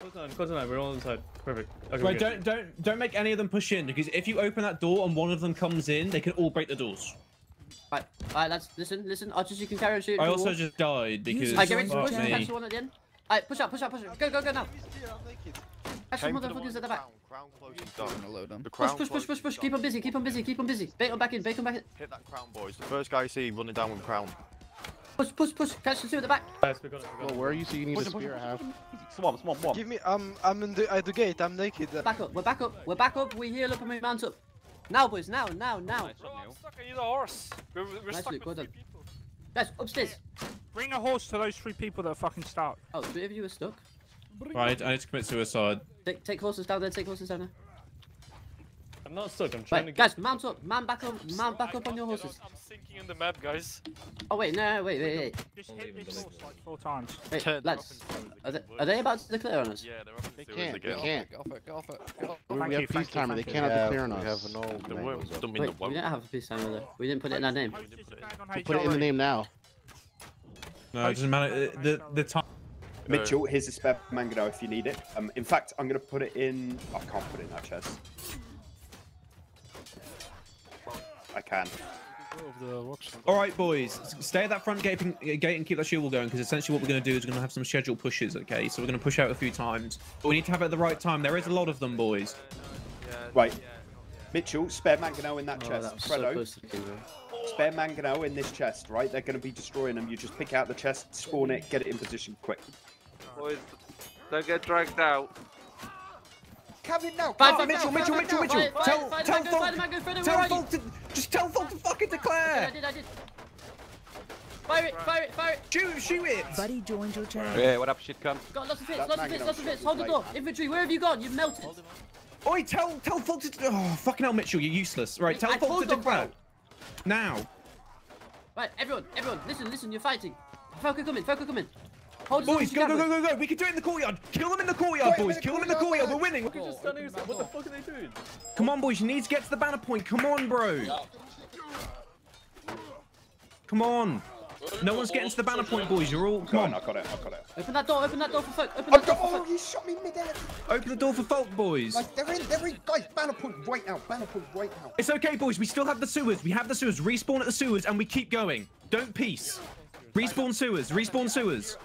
Close nine, close nine. We're all inside. Perfect. Okay, Right, good. don't don't don't make any of them push in because if you open that door and one of them comes in, they can all break the doors. Right, alright, lads, listen, listen. Archers, you can carry on shooting. I also wall. just died because Alright, get ready to push catch the one at the end. Alright, push up, push up, push up. Go, go, go now. Catch the Came to the one motherfuckers at the back. Crown, crown close and done. load them. The Push, crown push, push, close push, push. Keep on busy, keep on busy, keep on busy. Bacon back in, bacon back in. Hit that crown, boys. The first guy you see running down with crown. Push, push, push. Catch the two at the back. Guys, we got it. We got Well, it. where are you? So you need a Push him, push spear him, half. Swamp, swamp, swamp. Give me, um, I'm in the, at the gate, I'm naked. Back up, we're back up, we're back up. We heal up and we mount up. Now, boys, now, now, now. No, I'm stuck. I need a horse. We're, we're Nice, stuck Luke, with well three people. Guys, upstairs. Bring a horse to those three people that are fucking stuck. Oh, three of you are stuck. Right, I need to commit suicide. Take, take horses down there, take horses down there. I'm not stuck. I'm trying Right, to get. guys, mount up, man back up, mount back up on your horses. I'm sinking in the map, guys. Oh, wait, no, no, wait, wait, wait. Just hit this horse like four times. Wait, Turn lads, are they, are they about to declare on us? Yeah, they're up They can't. They can't. Go for it, go for it. Go. We, Thank we you, have thank peace you, time and they thank you. cannot Yeah, declare on we us. have no They won't. names. Don't mean Wait, we didn't have a peace sign with it. We didn't put it in our name. Post this going on We'll put it in the name now. No, it doesn't matter. uh, The the time. Mitchell, here's a spare mangonel if you need it. Um, in fact, I'm going to put it in. I can't put it in that chest. I can. All right, boys, stay at that front gate and, uh, gate and keep that shield wall going because essentially what we're going to do is we're going to have some scheduled pushes. Okay, so we're going to push out a few times, but we need to have it at the right time. There is a lot of them, boys. Right. Mitchell, spare mangonel in that Oh, chest. that was so Fredo, to the king, bro. spare mangonel in this chest, right? They're going to be destroying them. You just pick out the chest, spawn it, get it in position quick. Boys, don't get dragged out. Have it now! Fight, come fight, on, Mitchell, fight, Mitchell, fight, Mitchell, fight, Mitchell! fight, Tell, fight, tell Folk, fight, tell are? Folk to, just tell Folk to fucking I declare! did, I did. Fire it, fire it, fire it. Shoot, shoot it! Buddy joined your channel. Yeah, what up, shit cunt? Got lots of hits, lots of hits, lots of hits. Hold the was door. Infantry, where have you gone? You've melted. Oi, tell tell Folk to. Oh, fucking hell, Mitchell, you're useless. Right, tell I Folk told to them, declare. Now. Right, everyone, everyone, listen, listen, you're fighting. Falco, come in, Falco, come in. Hold Boys, go, go, go, go, go! We can do it in the courtyard! Kill them in the courtyard, Wait, boys! wait, Kill them in the courtyard! courtyard, We're winning! We're just standing inside. What the fuck are they doing? Come on, boys, you need to get to the banner point. Come on, bro! Come on! No one's getting to the banner point, boys. You're all. Come Come on, on! I got it, I got it. Open that door, open that door for Folk. Open I've that door got, for oh, you shot me mid-air! Open the door for Folk, boys! Like, they're in, they're in, guys, banner point right now, banner point right now. It's okay, boys. We still have the sewers. We have the sewers. Respawn at the sewers, and we keep going. Don't peace. Respawn sewers. Respawn sewers.